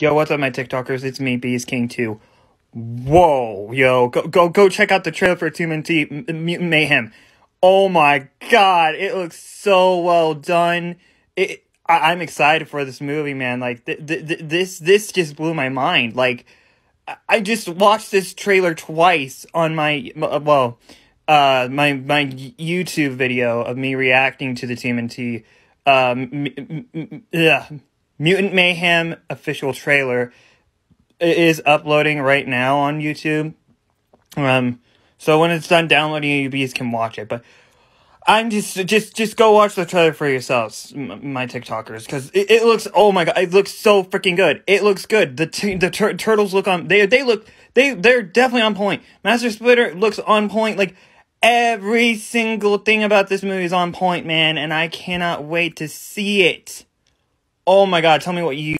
Yo, what's up, my TikTokers? It's me, Bee is King 2. Whoa, yo, go go go check out the trailer for TMNT Mutant Mayhem. Oh my god, it looks so well done. It I, am excited for this movie, man. Like th- th- this this just blew my mind. Like I just watched this trailer twice on my well, uh, my my YouTube video of me reacting to the TMNT um, yeah, Mutant Mayhem official trailer is uploading right now on YouTube. Um, so when it's done downloading, you guys can watch it. But I'm just just just go watch the trailer for yourselves, my TikTokers, because it, it, looks oh my god, it looks so freaking good. It looks good. The the tur- turtles look on they they look they they're definitely on point. Master Splinter looks on point. Like every single thing about this movie is on point, man, and I cannot wait to see it. Oh my god, tell me what you